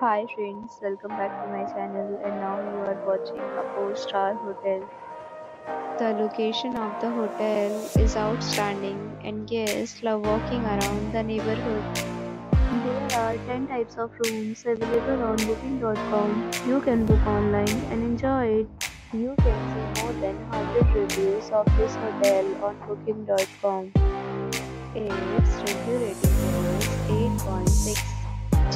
Hi friends, welcome back to my channel and now you are watching a 4-star hotel. The location of the hotel is outstanding and guests love walking around the neighborhood. There are 10 types of rooms available on booking.com. You can book online and enjoy it. You can see more than 100 reviews of this hotel on booking.com. Its review rating is 8.6 which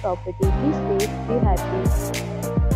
property. Be safe, be happy.